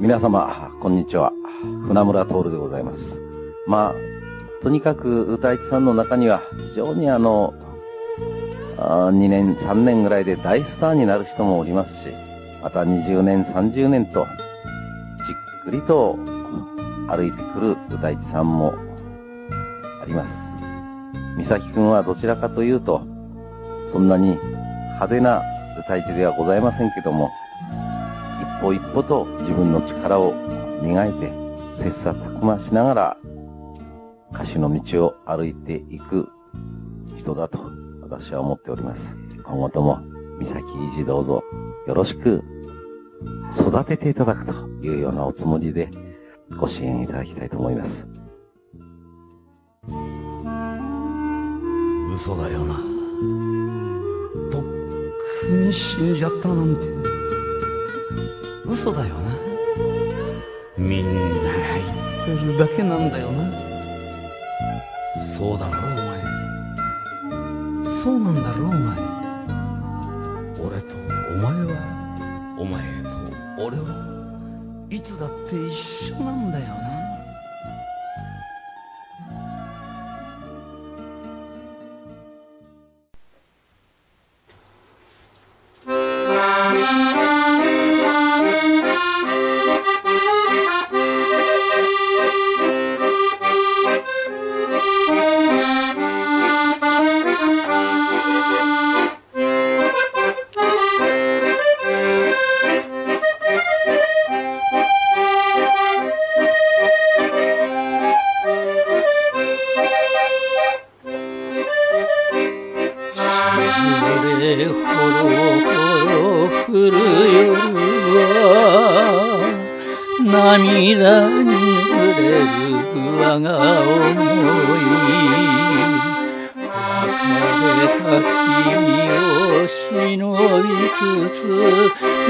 皆様、こんにちは。船村徹でございます。まあ、とにかく歌一さんの中には非常にあの、あ2年、3年ぐらいで大スターになる人もおりますし、また20年、30年と、じっくりと歩いてくる歌一さんもあります。美咲くんはどちらかというと、そんなに派手な歌い手ではございませんけども、歩一歩と自分の力を磨いて、切磋琢磨しながら、歌手の道を歩いていく人だと私は思っております。今後とも、美咲維持どうぞよろしく育てていただくというようなおつもりでご支援いただきたいと思います。嘘だよなとっくに死んじゃったなんて嘘だよな。みんなが言ってるだけなんだよな。そうだろお前。そうなんだろお前。俺とお前はお前と俺はいつだって一緒なんだよなる。夜は涙に濡れる。我が思い別れた君を忍びつつ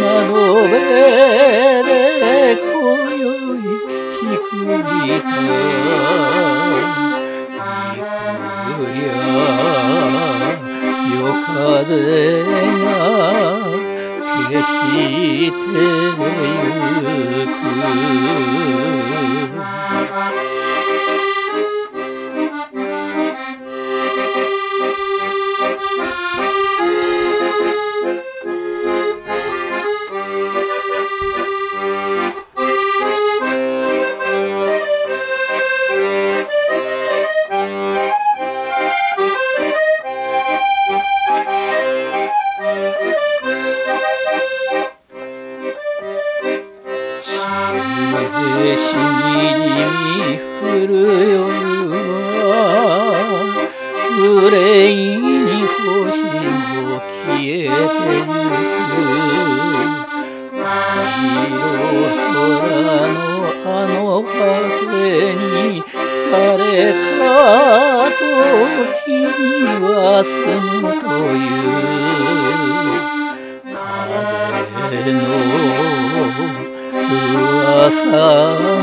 窓辺で今宵ひくりと行くや夜風がてゆく夜は憂いに星も消えてゆく。色空のあの果てに誰かと君は住むという風の噂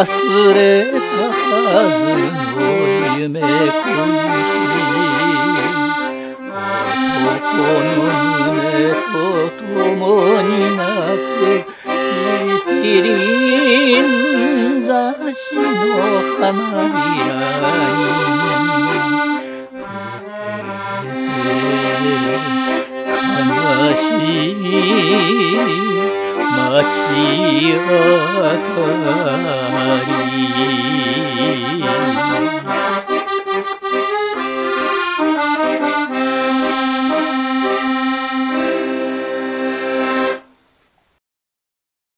忘れたはずの夢恋し男の胸と共に泣く一輪雑誌の花びらに悲しいり